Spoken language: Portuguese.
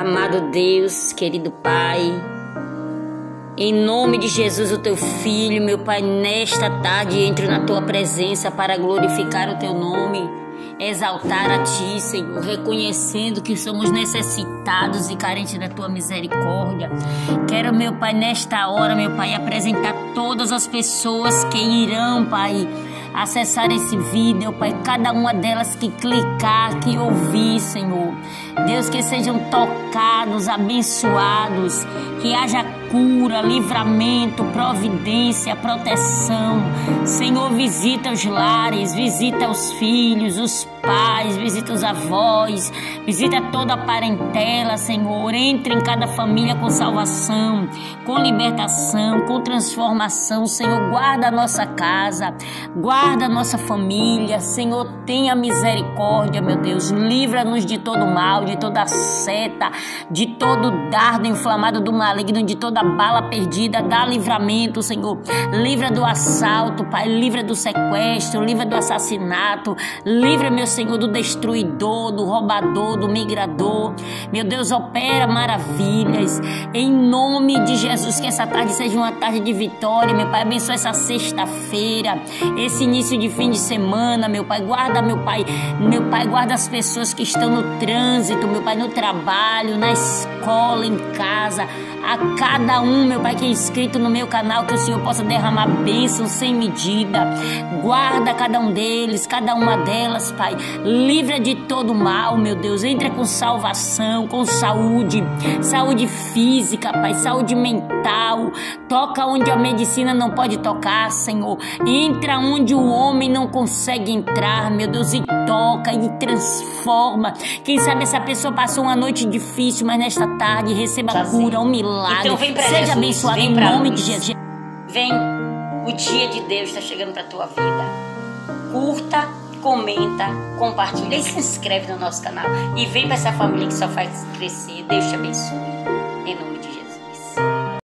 Amado Deus, querido Pai, em nome de Jesus, o teu filho, meu Pai, nesta tarde entro na tua presença para glorificar o teu nome, exaltar a ti, Senhor, reconhecendo que somos necessitados e carentes da tua misericórdia. Quero, meu Pai, nesta hora, meu Pai, apresentar todas as pessoas que irão, Pai, acessar esse vídeo, Pai, cada uma delas que clicar, que ouvir, Senhor. Deus, que sejam tocados, abençoados, que haja cura, livramento, providência, proteção. Senhor, visita os lares, visita os filhos, os pais, visita os avós, visita toda a parentela, Senhor. Entre em cada família com salvação, com libertação, com transformação. Senhor, guarda a nossa casa, guarda nossa família. Senhor, tenha misericórdia, meu Deus. Livra-nos de todo mal, de toda seta, de todo dardo inflamado do maligno, de toda bala perdida. Dá livramento, Senhor. Livra do assalto, Pai. Livra do sequestro, livra do assassinato. Livra, meu Senhor, do destruidor, do roubador, do migrador. Meu Deus, opera maravilhas. Em nome de Jesus, que essa tarde seja uma tarde de vitória, meu Pai. Abençoa essa sexta-feira, esse início de fim de semana, meu Pai. Guarda, meu Pai, meu Pai, guarda as pessoas que estão no trânsito, meu Pai, no trabalho, na escola, em casa a cada um, meu Pai, que é inscrito no meu canal, que o Senhor possa derramar bênçãos sem medida. Guarda cada um deles, cada uma delas, Pai. Livra de todo mal, meu Deus. Entra com salvação, com saúde, saúde física, Pai, saúde mental. Toca onde a medicina não pode tocar, Senhor. Entra onde o homem não consegue entrar, meu Deus, e toca e transforma. Quem sabe essa pessoa passou uma noite difícil, mas nesta tarde receba cura, um milagre. Então vem pra Seja Jesus, abençoado em nome de Jesus. Vem, o dia de Deus está chegando para tua vida. Curta, comenta, compartilha e se inscreve no nosso canal. E vem para essa família que só faz crescer. Deus te abençoe. Em nome de Jesus.